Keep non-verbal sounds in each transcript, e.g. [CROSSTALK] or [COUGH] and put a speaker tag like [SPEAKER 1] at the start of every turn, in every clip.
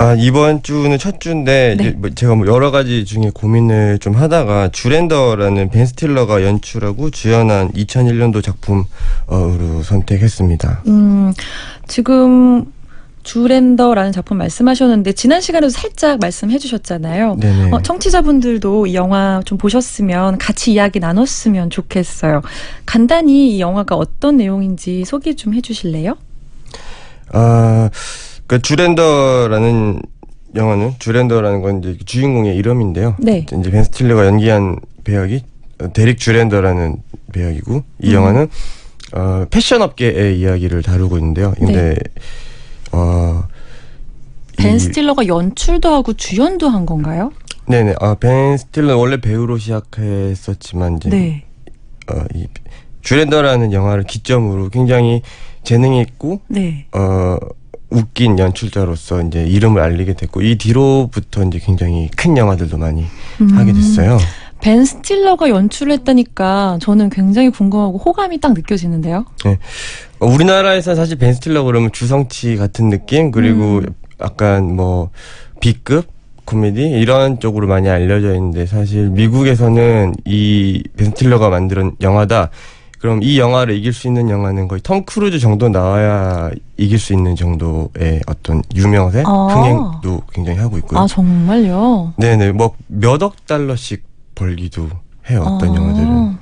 [SPEAKER 1] 아 이번 주는 첫 주인데
[SPEAKER 2] 네.
[SPEAKER 1] 뭐 제가 뭐 여러 가지 중에 고민을 좀 하다가 주랜더라는 벤 스틸러가 연출하고 주연한 2001년도 작품으로 선택했습니다.
[SPEAKER 2] 음, 지금 주랜더라는 작품 말씀하셨는데 지난 시간에도 살짝 말씀해 주셨잖아요. 어, 청취자분들도 이 영화 좀 보셨으면 같이 이야기 나눴으면 좋겠어요. 간단히 이 영화가 어떤 내용인지 소개 좀 해주실래요?
[SPEAKER 1] 아, 그 주랜더라는 영화는 주랜더라는 건 이제 주인공의 이름인데요.
[SPEAKER 2] 네.
[SPEAKER 1] 이제 벤 스틸러가 연기한 배역이 어, 데릭 주랜더라는 배역이고 이
[SPEAKER 2] 음.
[SPEAKER 1] 영화는 어, 패션 업계의 이야기를 다루고 있는데요. 근데 어.
[SPEAKER 2] 벤
[SPEAKER 1] 이-
[SPEAKER 2] 스틸러가 연출도 하고 주연도 한 건가요?
[SPEAKER 1] 네네. 아, 벤 스틸러 원래 배우로 시작했었지만 이제
[SPEAKER 2] 네.
[SPEAKER 1] 어, 이 주랜더라는 영화를 기점으로 굉장히 재능이 있고
[SPEAKER 2] 네.
[SPEAKER 1] 어 웃긴 연출자로서 이제 이름을 알리게 됐고 이 뒤로부터 이제 굉장히 큰 영화들도 많이 하게
[SPEAKER 2] 음,
[SPEAKER 1] 됐어요.
[SPEAKER 2] 벤 스틸러가 연출을 했다니까 저는 굉장히 궁금하고 호감이 딱 느껴지는데요.
[SPEAKER 1] 어, 우리나라에서 사실 벤 스틸러 그러면 주성치 같은 느낌 그리고
[SPEAKER 2] 음.
[SPEAKER 1] 약간 뭐 B급 코미디 이런 쪽으로 많이 알려져 있는데 사실 미국에서는 이 벤 스틸러가 만든 영화다. 그럼 이 영화를 이길 수 있는 영화는 거의 톰 크루즈 정도 나와야 이길 수 있는 정도의 어떤 유명세,
[SPEAKER 2] 아.
[SPEAKER 1] 흥행도 굉장히 하고 있고요.
[SPEAKER 2] 아 정말요?
[SPEAKER 1] 네네 뭐 몇 억 달러씩 벌기도 해요 어떤
[SPEAKER 2] 아,
[SPEAKER 1] 영화들은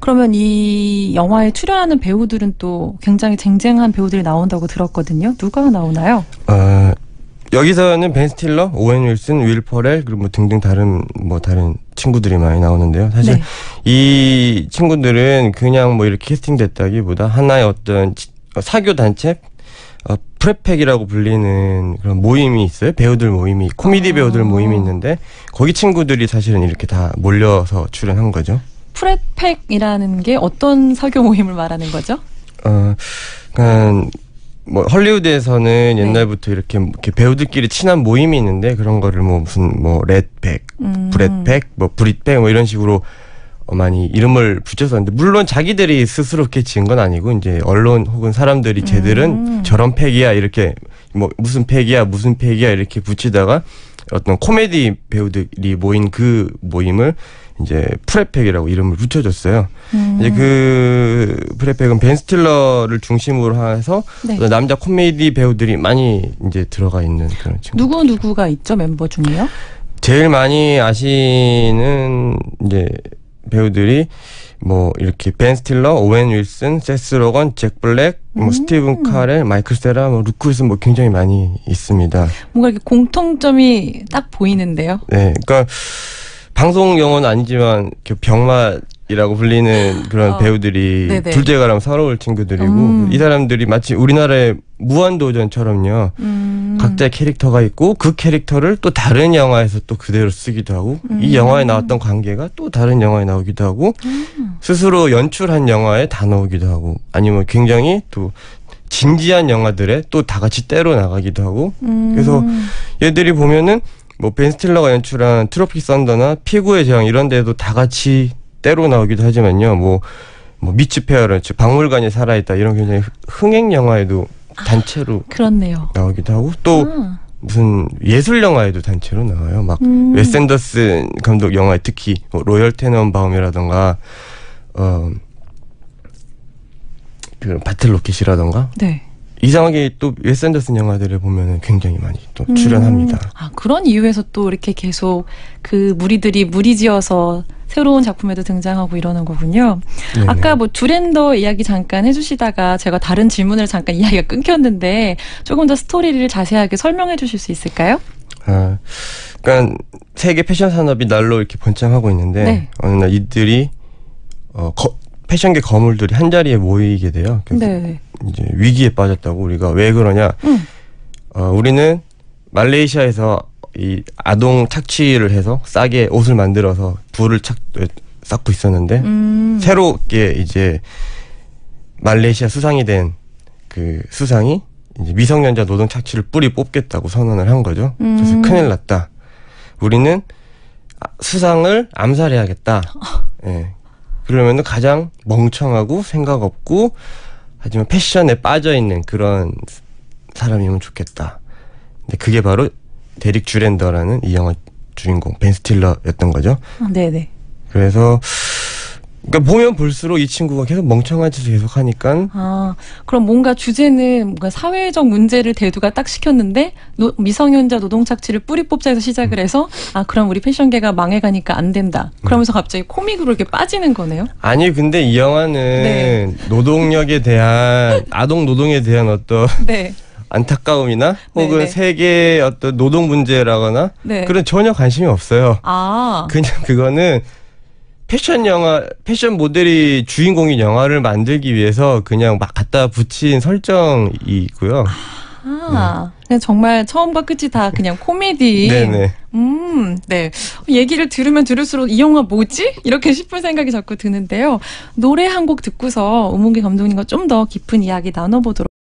[SPEAKER 2] 그러면 이 영화에 출연하는 배우들은 또 굉장히 쟁쟁한 배우들이 나온다고 들었거든요. 누가 나오나요?
[SPEAKER 1] 어, 여기서는 벤 스틸러, 오웬 윌슨, 윌 퍼렐 그리고 뭐 등등 다른 뭐 다른 친구들이 많이 나오는데요 사실
[SPEAKER 2] 네.
[SPEAKER 1] 이 친구들은 그냥 뭐 이렇게 캐스팅됐다기보다 하나의 어떤 지- 어, 사교 단체 어, Frat Pack이라고 불리는 그런 모임이 있어요 배우들 모임이 코미디
[SPEAKER 2] 아.
[SPEAKER 1] 배우들 모임이 있는데 거기 친구들이 사실은 이렇게 다 몰려서 출연한 거죠
[SPEAKER 2] Frat Pack이라는 게 어떤 사교 모임을 말하는 거죠?
[SPEAKER 1] 어, 그냥 뭐 헐리우드에서는
[SPEAKER 2] 네.
[SPEAKER 1] 옛날부터 이렇게, 이렇게 배우들끼리 친한 모임이 있는데 그런 거를 뭐 무슨 뭐 Rat Pack,
[SPEAKER 2] 음.
[SPEAKER 1] Brat Pack, 뭐 Brit Pack 뭐 이런 식으로 어, 많이 이름을 붙였었는데 물론 자기들이 스스로 이렇게 지은 건 아니고 이제 언론 혹은 사람들이 쟤들은
[SPEAKER 2] 음.
[SPEAKER 1] 저런 pack이야 이렇게 뭐 무슨 pack이야 무슨 pack이야 이렇게 붙이다가 어떤 코미디 배우들이 모인 그 모임을 이제 Frat Pack이라고 이름을 붙여줬어요.
[SPEAKER 2] 음.
[SPEAKER 1] 이제 그 Frat Pack은 벤 스틸러를 중심으로 해서
[SPEAKER 2] 네.
[SPEAKER 1] 남자 코미디 배우들이 많이 이제 들어가 있는 그런 친구.
[SPEAKER 2] 누구 누구가 있죠 멤버 중에요?
[SPEAKER 1] 제일 많이 아시는 이제 배우들이 뭐 이렇게 벤 스틸러, 오웬 윌슨, 세스 로건, 잭 블랙, 뭐
[SPEAKER 2] 음.
[SPEAKER 1] 스티븐 카렐, 마이클 세라, 뭐 루크 윌슨 뭐 굉장히 많이 있습니다.
[SPEAKER 2] 뭔가 이렇게 공통점이 딱 보이는데요.
[SPEAKER 1] 네, 그러니까 방송 용어는 아니지만 병맛이라고 불리는 그런
[SPEAKER 2] 어,
[SPEAKER 1] 배우들이
[SPEAKER 2] 네네.
[SPEAKER 1] 둘째가라면 서러울 친구들이고
[SPEAKER 2] 음.
[SPEAKER 1] 이 사람들이 마치 우리나라의 무한도전처럼요.
[SPEAKER 2] 음.
[SPEAKER 1] 각자의 캐릭터가 있고 그 캐릭터를 또 다른 영화에서 또 그대로 쓰기도 하고
[SPEAKER 2] 음.
[SPEAKER 1] 이 영화에 나왔던 관계가 또 다른 영화에 나오기도 하고
[SPEAKER 2] 음.
[SPEAKER 1] 스스로 연출한 영화에 다 나오기도 하고 아니면 굉장히 또 진지한 영화들에 또 다 같이 떼로 나가기도 하고
[SPEAKER 2] 음.
[SPEAKER 1] 그래서 얘들이 보면은 뭐 벤 스틸러가 연출한 트로픽 썬더나 피구의 제왕 이런 데도 다 같이 떼로 나오기도 하지만요. 뭐, 뭐 미트 페어런츠 박물관이 살아있다 이런 굉장히 흥행 영화에도 단체로
[SPEAKER 2] 그렇네요.
[SPEAKER 1] 나오기도 하고 또
[SPEAKER 2] 아.
[SPEAKER 1] 무슨 예술 영화에도 단체로 나와요. 막
[SPEAKER 2] 음.
[SPEAKER 1] 웨스 앤더슨 감독 영화에 특히 뭐 로열 테넌바움이라던가 어. 그 바틀 로켓이라던가
[SPEAKER 2] 네.
[SPEAKER 1] 이상하게 또 웨스 앤더슨 영화들을 보면은 굉장히 많이 또
[SPEAKER 2] 음.
[SPEAKER 1] 출연합니다.
[SPEAKER 2] 아, 그런 이유에서 또 이렇게 계속 그 무리들이 무리지어서 새로운 작품에도 등장하고 이러는 거군요.
[SPEAKER 1] 네네.
[SPEAKER 2] 아까 뭐 주랜더 이야기 잠깐 해주시다가 제가 다른 질문을 잠깐 이야기가 끊겼는데 조금 더 스토리를 자세하게 설명해 주실 수 있을까요?
[SPEAKER 1] 아, 그러니까 세계 패션 산업이 날로 이렇게 번창하고 있는데
[SPEAKER 2] 네.
[SPEAKER 1] 어느 날 이들이 어 거, 패션계 거물들이 한 자리에 모이게 돼요.
[SPEAKER 2] 네.
[SPEAKER 1] 이제 위기에 빠졌다고 우리가 왜 그러냐?
[SPEAKER 2] 음.
[SPEAKER 1] 어, 우리는 말레이시아에서 이 아동 착취를 해서 싸게 옷을 만들어서 부를 착 쌓고 있었는데
[SPEAKER 2] 음.
[SPEAKER 1] 새롭게 이제 말레이시아 수상이 된 그 수상이 이제 미성년자 노동 착취를 뿌리 뽑겠다고 선언을 한 거죠. 그래서
[SPEAKER 2] 음.
[SPEAKER 1] 큰일 났다. 우리는 아, 수상을 암살해야겠다. 예. 그러면은 가장 멍청하고 생각 없고 하지만 패션에 빠져 있는 그런 사람이면 좋겠다. 근데 그게 바로 데릭 주랜더라는 이 영화 주인공 벤 스틸러였던 거죠.
[SPEAKER 2] 아, 네네.
[SPEAKER 1] 그래서 그러니까 보면 볼수록 이 친구가 계속 멍청한 짓을 계속 하니까
[SPEAKER 2] 아, 그럼 뭔가 주제는 뭔가 사회적 문제를 대두가 딱 시켰는데 노- 미성년자 노동 착취를 뿌리 뽑자에서 시작을 해서 아 그럼 우리 패션계가 망해가니까 안 된다. 그러면서 갑자기 코믹으로 이렇게 빠지는 거네요.
[SPEAKER 1] 아니 근데 이 영화는
[SPEAKER 2] 네.
[SPEAKER 1] 노동력에 대한 [LAUGHS] 아동 노동에 대한 어떤
[SPEAKER 2] 네,
[SPEAKER 1] 안타까움이나 혹은
[SPEAKER 2] 네, 네.
[SPEAKER 1] 세계의 어떤 노동 문제라거나
[SPEAKER 2] 네.
[SPEAKER 1] 그런 전혀 관심이 없어요.
[SPEAKER 2] 아,
[SPEAKER 1] 그냥 그거는 패션 영화, 패션 모델이 주인공인 영화를 만들기 위해서 그냥 막 갖다 붙인 설정이고요.
[SPEAKER 2] 아, 그냥 정말 처음과 끝이 다 그냥 코미디.
[SPEAKER 1] 네네.
[SPEAKER 2] 음, 네. 얘기를 들으면 들을수록 이 영화 뭐지? 이렇게 싶은 생각이 자꾸 드는데요. 노래 한 곡 듣고서 우문기 감독님과 좀 더 깊은 이야기 나눠보도록